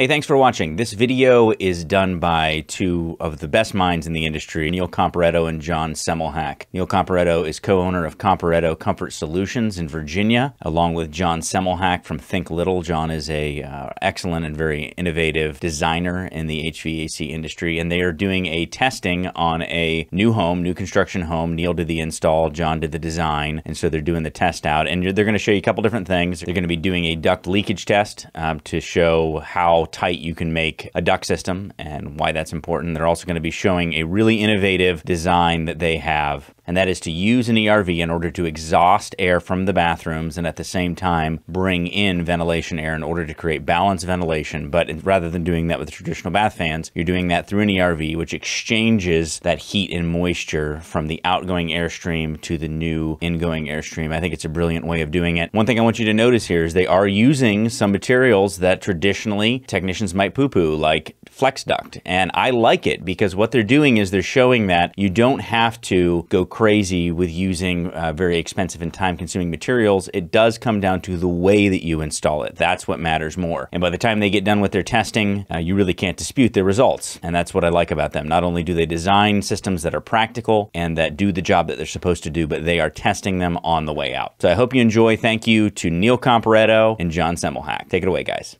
Hey, thanks for watching. This video is done by two of the best minds in the industry, Neil Comparetto and John Semmelhack. Neil Comparetto is co-owner of Comparetto Comfort Solutions in Virginia, along with John Semmelhack from Think Little. John is a uh, excellent and very innovative designer in the HVAC industry, and they are doing a testing on a new home, new construction home. Neil did the install, John did the design, and so they're doing the test out. And they're going to show you a couple different things. They're going to be doing a duct leakage test um, to show how tight you can make a duct system and why that's important. They're also going to be showing a really innovative design that they have and that is to use an ERV in order to exhaust air from the bathrooms and at the same time bring in ventilation air in order to create balanced ventilation. But rather than doing that with traditional bath fans, you're doing that through an ERV, which exchanges that heat and moisture from the outgoing airstream to the new ingoing airstream. I think it's a brilliant way of doing it. One thing I want you to notice here is they are using some materials that traditionally technicians might poo-poo, like flex duct. And I like it because what they're doing is they're showing that you don't have to go crazy with using uh, very expensive and time consuming materials. It does come down to the way that you install it. That's what matters more. And by the time they get done with their testing, uh, you really can't dispute their results. And that's what I like about them. Not only do they design systems that are practical and that do the job that they're supposed to do, but they are testing them on the way out. So I hope you enjoy. Thank you to Neil Comparetto and John Semmelhack. Take it away, guys.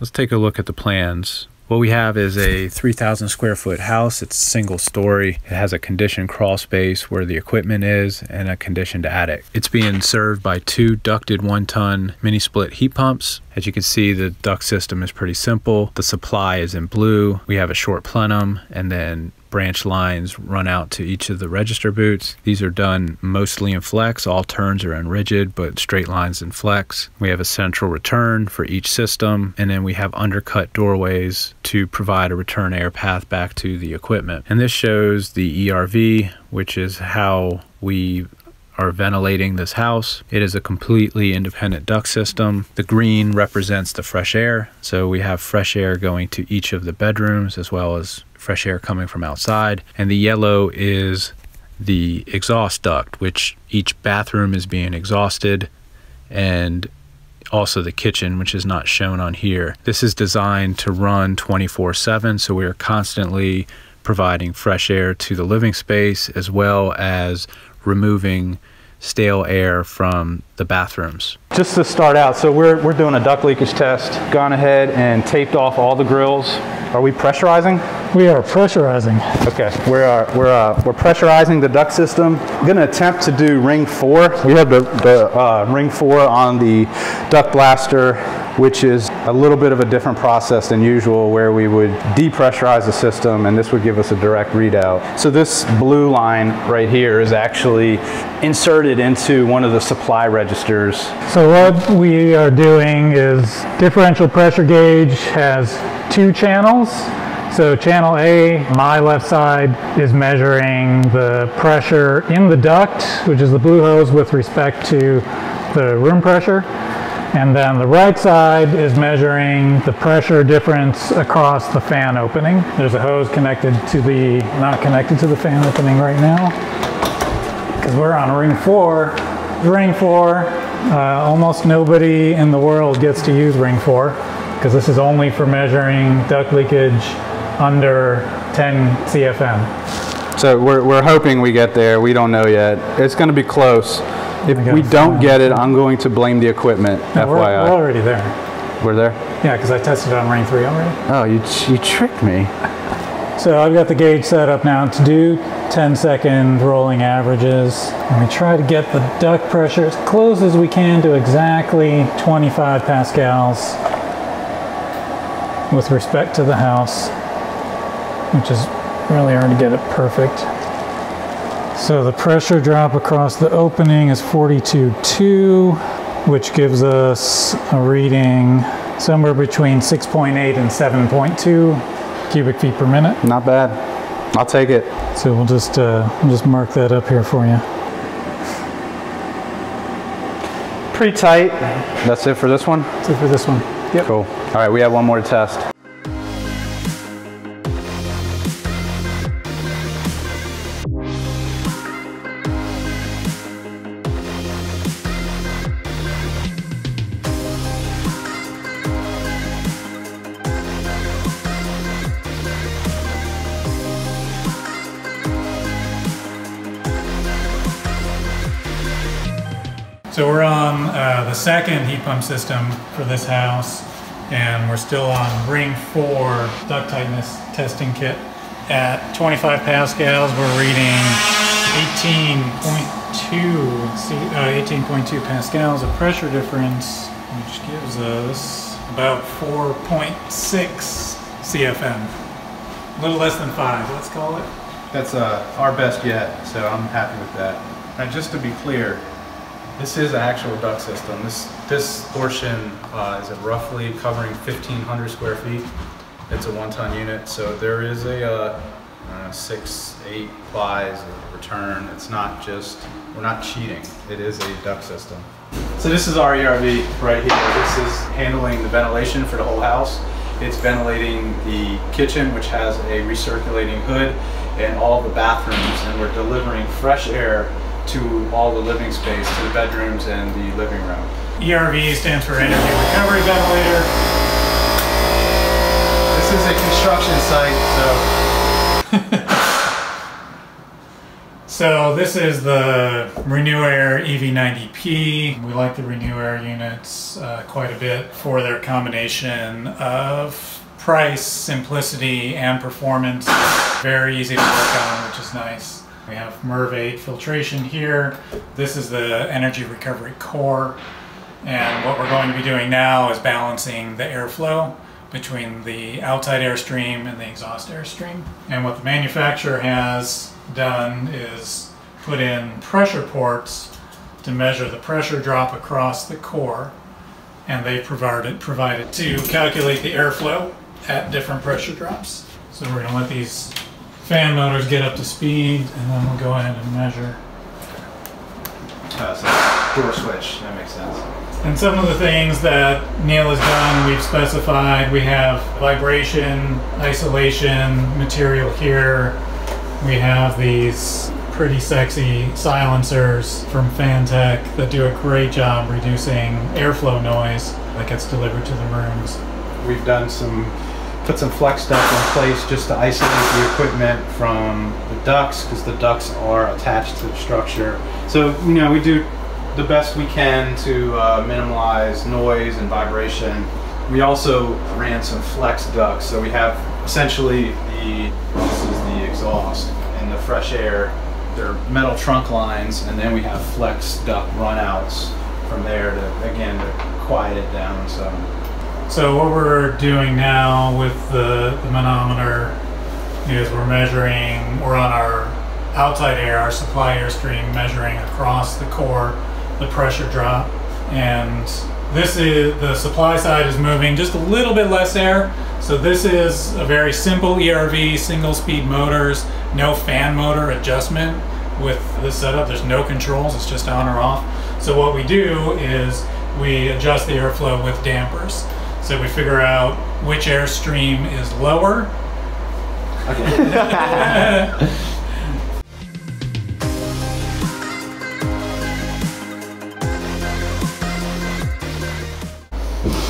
Let's take a look at the plans. What we have is a 3,000 square foot house. It's single story. It has a conditioned crawl space where the equipment is and a conditioned attic. It's being served by two ducted one ton mini split heat pumps. As you can see, the duct system is pretty simple. The supply is in blue. We have a short plenum and then branch lines run out to each of the register boots. These are done mostly in flex. All turns are in rigid, but straight lines in flex. We have a central return for each system, and then we have undercut doorways to provide a return air path back to the equipment. And this shows the ERV, which is how we are ventilating this house. It is a completely independent duct system. The green represents the fresh air. So we have fresh air going to each of the bedrooms as well as fresh air coming from outside. And the yellow is the exhaust duct, which each bathroom is being exhausted and also the kitchen, which is not shown on here. This is designed to run 24 7, so we are constantly providing fresh air to the living space as well as removing stale air from the bathrooms. Just to start out, so we're, we're doing a duct leakage test. Gone ahead and taped off all the grills. Are we pressurizing? We are pressurizing. Okay, we're, uh, we're, uh, we're pressurizing the duct system. I'm gonna attempt to do ring four. We have the, the uh, ring four on the duct blaster which is a little bit of a different process than usual where we would depressurize the system and this would give us a direct readout. So this blue line right here is actually inserted into one of the supply registers. So what we are doing is differential pressure gauge has two channels. So channel A, my left side, is measuring the pressure in the duct, which is the blue hose with respect to the room pressure. And then the right side is measuring the pressure difference across the fan opening. There's a hose connected to the, not connected to the fan opening right now, because we're on ring four. Ring four, uh, almost nobody in the world gets to use ring four, because this is only for measuring duct leakage under 10 CFM. So we're, we're hoping we get there. We don't know yet. It's going to be close. If we don't get it, I'm going to blame the equipment, no, FYI. We're, we're, already there. We're there? Yeah, because I tested on ring three already. Oh, you, you tricked me. So I've got the gauge set up now to do 10 second rolling averages. And we try to get the duct pressure as close as we can to exactly 25 pascals with respect to the house, which is really hard to get it perfect. So the pressure drop across the opening is 42.2, which gives us a reading somewhere between 6.8 and 7.2 cubic feet per minute. Not bad. I'll take it. So we'll just uh, we'll just mark that up here for you. Pretty tight. That's it for this one? That's it for this one. Yep. Cool. All right, we have one more to test. We're on uh, the second heat pump system for this house, and we're still on ring four duct tightness testing kit. At 25 pascals, we're reading 18.2 see, uh, 18.2 pascals of pressure difference, which gives us about 4.6 CFM. A little less than five, let's call it. That's uh, our best yet, so I'm happy with that. And just to be clear, this is an actual duct system. This this portion uh, is roughly covering 1,500 square feet. It's a one-ton unit, so there is a uh, six, eight plies of return. It's not just we're not cheating. It is a duct system. So this is our ERV right here. This is handling the ventilation for the whole house. It's ventilating the kitchen, which has a recirculating hood, and all the bathrooms, and we're delivering fresh air to all the living space, to the bedrooms and the living room. ERV stands for Energy Recovery Ventilator. This is a construction site, so So this is the RenewAire EV90P. We like the RenewAire units uh, quite a bit for their combination of price, simplicity, and performance. Very easy to work on, which is nice. We have MERV 8 filtration here. This is the energy recovery core. And what we're going to be doing now is balancing the airflow between the outside airstream and the exhaust airstream. And what the manufacturer has done is put in pressure ports to measure the pressure drop across the core. And they provided, provided to calculate the airflow at different pressure drops. So we're gonna let these fan motors get up to speed and then we'll go ahead and measure. uh, so door switch. That makes sense. And some of the things that Neil has done, we've specified. We have vibration, isolation material here. We have these pretty sexy silencers from Fantech that do a great job reducing airflow noise that gets delivered to the rooms. We've done some, put some flex duct in place just to isolate the equipment from the ducts because the ducts are attached to the structure. So, you know, we do the best we can to uh, minimize noise and vibration. We also ran some flex ducts. So we have essentially the, this is the exhaust and the fresh air. They're metal trunk lines and then we have flex duct runouts from there to, again, to quiet it down some. So what we're doing now with the, the manometer is we're measuring, we're on our outside air, our supply airstream, measuring across the core the pressure drop. And this is, the supply side is moving just a little bit less air. So this is a very simple ERV, single speed motors, no fan motor adjustment with this setup. There's no controls, it's just on or off. So what we do is we adjust the airflow with dampers. So we figure out which airstream is lower. Okay,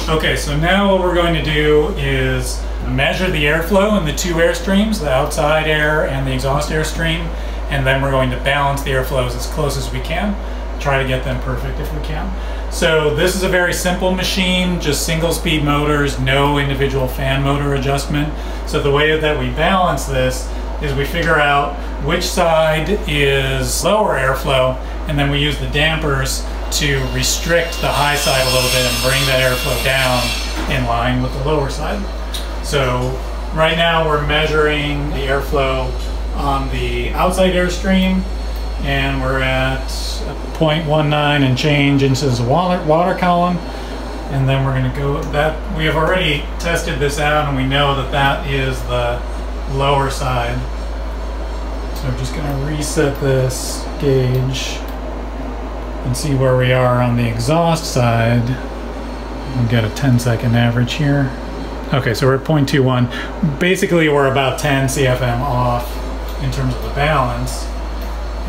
Okay, so now what we're going to do is measure the airflow in the two airstreams, the outside air and the exhaust airstream, and then we're going to balance the airflows as close as we can, try to get them perfect if we can. So this is a very simple machine, just single speed motors, no individual fan motor adjustment. So the way that we balance this is we figure out which side is lower airflow, and then we use the dampers to restrict the high side a little bit and bring that airflow down in line with the lower side. So right now we're measuring the airflow on the outside airstream and we're at 0.19 and change inches of water, water column and then we're going to go that we have already tested this out and we know that that is the lower side so I'm just going to reset this gauge and see where we are on the exhaust side. We'll get a 10 second average here. Okay, so we're at 0.21. Basically, we're about 10 CFM off in terms of the balance.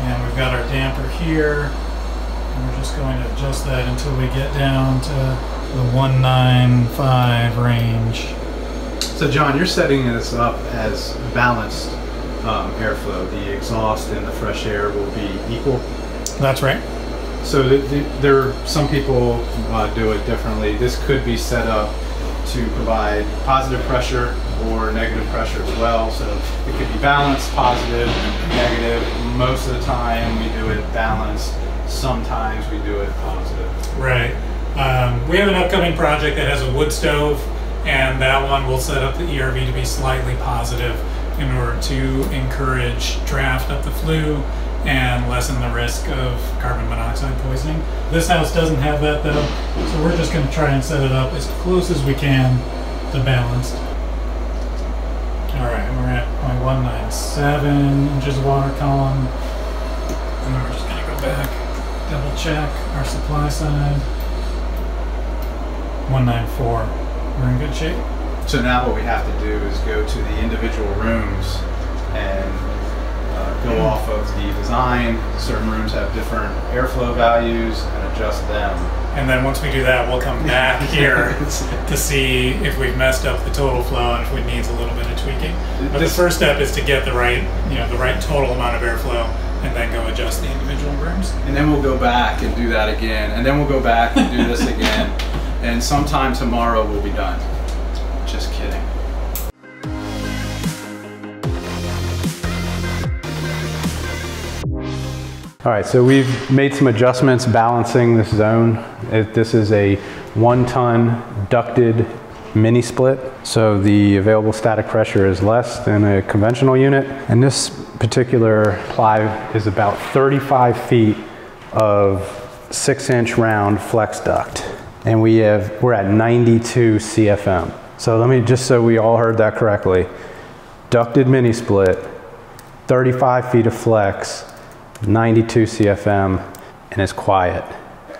And we've got our damper here. And we're just going to adjust that until we get down to the 195 range. So John, you're setting this up as balanced um, airflow. The exhaust and the fresh air will be equal. That's right. So the, the, there, some people uh, do it differently. This could be set up to provide positive pressure or negative pressure as well. So it could be balanced, positive, negative. Most of the time we do it balanced. Sometimes we do it positive. Right. Um, we have an upcoming project that has a wood stove, and that one will set up the ERV to be slightly positive in order to encourage draft up the flue and lessen the risk of carbon monoxide poisoning. This house doesn't have that though, so we're just going to try and set it up as close as we can to balanced. All right, we're at 0.197 inches of water column. And then we're just going to go back, double check our supply side. 194. We're in good shape. So now what we have to do is go to the individual rooms and uh, go off of the design. Certain rooms have different airflow values and adjust them. And then once we do that, we'll come back here to see if we've messed up the total flow and if it needs a little bit of tweaking. But the first step is to get the right, you know, the right total amount of airflow and then go adjust the individual rooms. And then we'll go back and do that again. And then we'll go back and do this again. And sometime tomorrow we'll be done. All right, so we've made some adjustments balancing this zone. It- This is a one-ton ducted mini split, so the available static pressure is less than a conventional unit. And this particular ply is about 35 feet of six-inch round flex duct. And we have, we're at 92 CFM. So let me, just so we all heard that correctly, ducted mini split, 35 feet of flex, 92 CFM, and it's quiet.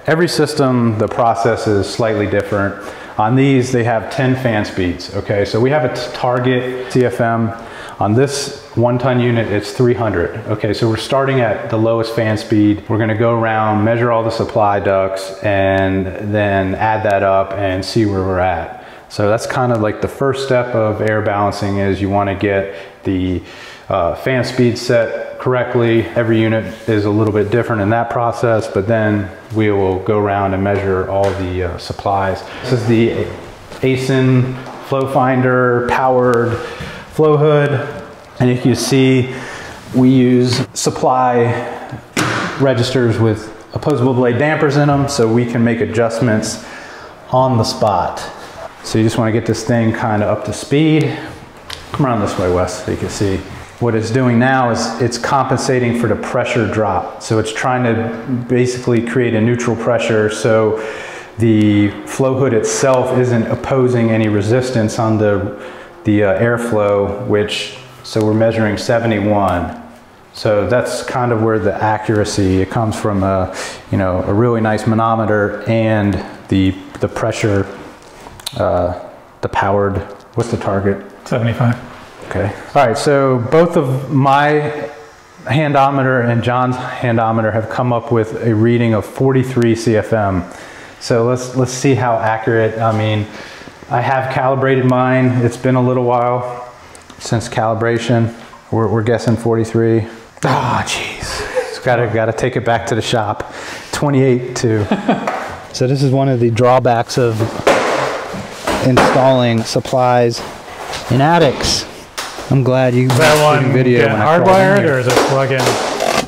Every system, the process is slightly different. On these, they have 10 fan speeds, okay? So we have a target CFM. On this one ton unit, it's 300. Okay, so we're starting at the lowest fan speed. We're gonna go around, measure all the supply ducts, and then add that up and see where we're at. So that's kind of like the first step of air balancing is you wanna get the uh, fan speed set correctly. Every unit is a little bit different in that process, but then we will go around and measure all the uh, supplies. This is the ASIN flow finder powered flow hood. And if you see we use supply registers with opposable blade dampers in them so we can make adjustments on the spot. So you just want to get this thing kind of up to speed. Come around this way, Wes, so you can see. What it's doing now is it's compensating for the pressure drop. So it's trying to basically create a neutral pressure so the flow hood itself isn't opposing any resistance on the, the uh, airflow, which, so we're measuring 71. So that's kind of where the accuracy, it comes from a, you know, a really nice manometer and the, the pressure, uh, the powered, what's the target? 75. Okay. All right, so both of my handometer and John's handometer have come up with a reading of 43 CFM. So let's let's see how accurate. I mean, I have calibrated mine. It's been a little while since calibration. We're, we're guessing 43. Ah, jeez. Got to got to take it back to the shop. 28 too. so this is one of the drawbacks of installing supplies in attics. I'm glad you Is that shooting one video get when I crawled in hardwired or is it plug in?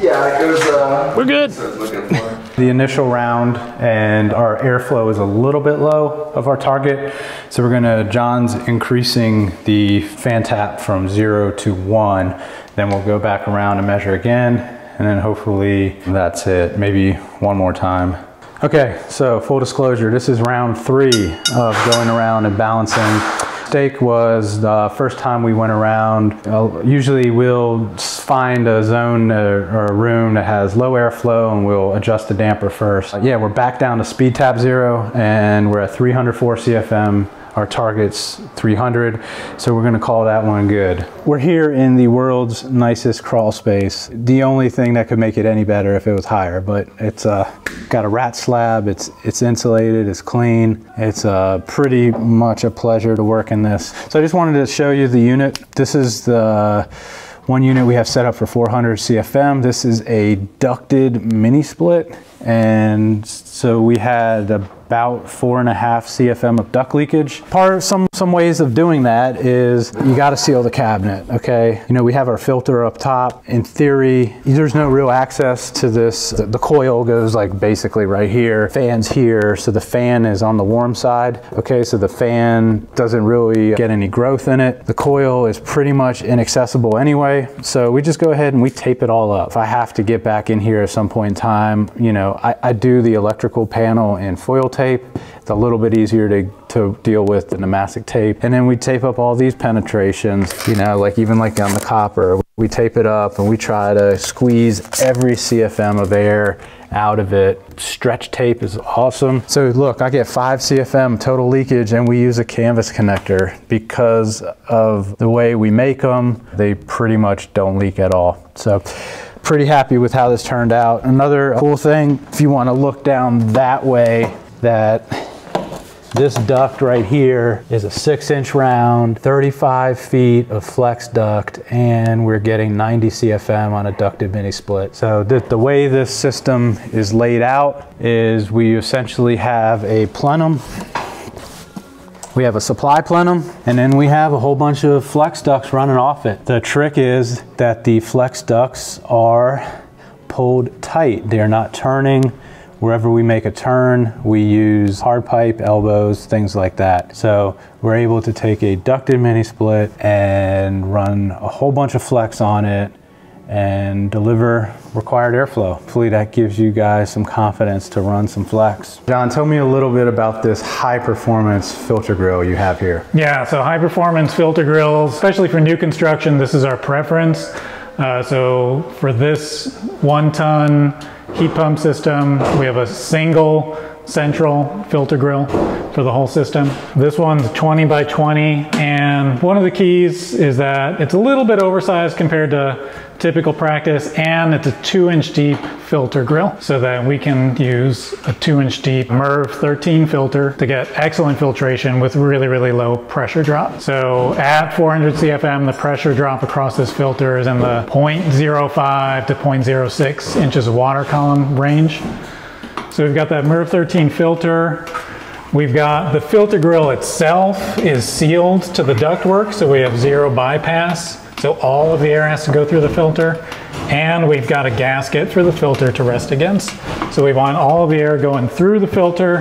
Yeah, it was. Uh, We're good. I was looking for. the initial round and our airflow is a little bit low of our target. So we're gonna, John's increasing the fan tap from zero to one. Then we'll go back around and measure again. And then hopefully that's it. Maybe one more time. Okay, so full disclosure, this is round three of going around and balancing. Mistake was the first time we went around. uh, usually we'll find a zone or a room that has low airflow and we'll adjust the damper first. Yeah, we're back down to speed tap zero and we're at 304 CFM. Our target's 300, so we're gonna call that one good. We're here in the world's nicest crawl space. The only thing that could make it any better if it was higher, but it's uh, got a rat slab, it's, it's insulated, it's clean. It's uh, pretty much a pleasure to work in this. So I just wanted to show you the unit. This is the one unit we have set up for 400 CFM. This is a ducted mini split and so we had about four and a half CFM of duct leakage. Part of some, some ways of doing that is you got to seal the cabinet, okay? You know, we have our filter up top. In theory, there's no real access to this. The, the coil goes like basically right here, fan's here, so the fan is on the warm side, okay? So the fan doesn't really get any growth in it. The coil is pretty much inaccessible anyway, so we just go ahead and we tape it all up. If I have to get back in here at some point in time, you know, I, I do the electrical panel in foil tape. It's a little bit easier to, to deal with the pneumatic tape. And then we tape up all these penetrations, you know, like even like on the copper, we tape it up and we try to squeeze every CFM of air out of it. Stretch tape is awesome. So look, I get five CFM total leakage and we use a canvas connector because of the way we make them. They pretty much don't leak at all. So pretty happy with how this turned out. Another cool thing, if you want to look down that way, that this duct right here is a six inch round, 35 feet of flex duct, and we're getting 90 CFM on a ducted mini split. So the, the way this system is laid out is we essentially have a plenum we have a supply plenum and then we have a whole bunch of flex ducts running off it. The trick is that the flex ducts are pulled tight. They're not turning. Wherever we make a turn, we use hard pipe, elbows, things like that. So we're able to take a ducted mini split and run a whole bunch of flex on it and deliver required airflow. Hopefully that gives you guys some confidence to run some flex. John, tell me a little bit about this high performance filter grill you have here. Yeah, so high performance filter grills, especially for new construction, this is our preference. Uh, so for this one ton heat pump system, we have a single central filter grill for the whole system. This one's 20 by 20 and one of the keys is that it's a little bit oversized compared to typical practice and it's a two inch deep filter grill so that we can use a two inch deep MERV 13 filter to get excellent filtration with really, really low pressure drop. So at 400 CFM, the pressure drop across this filter is in the 0.05 to 0.06 inches of water column range. So we've got that MERV 13 filter. We've got the filter grill itself is sealed to the ductwork, so we have zero bypass. So all of the air has to go through the filter. And we've got a gasket for the filter to rest against. So we want all of the air going through the filter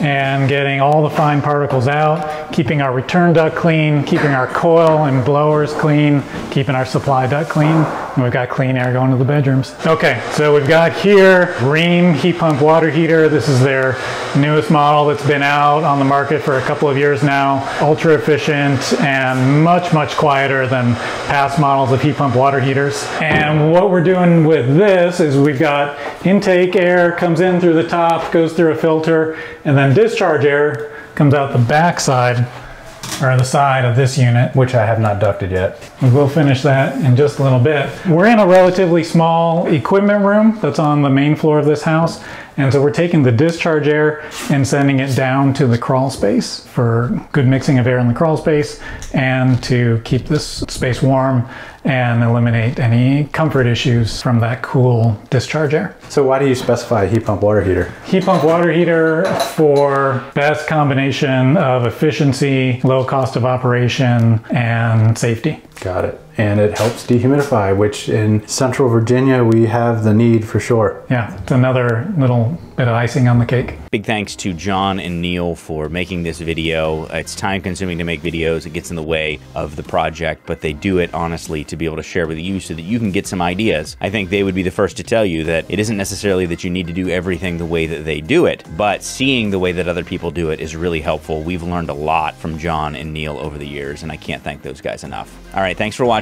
and getting all the fine particles out, keeping our return duct clean, keeping our coil and blowers clean, keeping our supply duct clean, and we've got clean air going to the bedrooms. Okay, so we've got here Rheem heat pump water heater. This is their newest model that's been out on the market for a couple of years now. Ultra efficient and much, much quieter than past models of heat pump water heaters. And what we're doing with this is we've got intake air comes in through the top, goes through a filter, and then discharge air comes out the back side or the side of this unit. Which I have not ducted yet. We will finish that in just a little bit. We're in a relatively small equipment room that's on the main floor of this house. And so we're taking the discharge air and sending it down to the crawl space for good mixing of air in the crawl space and to keep this space warm and eliminate any comfort issues from that cool discharge air. So why do you specify a heat pump water heater? Heat pump water heater for best combination of efficiency, low cost of operation, and safety. Got it. And it helps dehumidify, which in central Virginia we have the need for sure. Yeah, it's another little bit of icing on the cake. Big thanks to John and Neil for making this video. It's time consuming to make videos. It gets in the way of the project, but they do it honestly to be able to share with you so that you can get some ideas. I think they would be the first to tell you that it isn't necessarily that you need to do everything the way that they do it, but seeing the way that other people do it is really helpful. We've learned a lot from John and Neil over the years, and I can't thank those guys enough. All right, thanks for watching.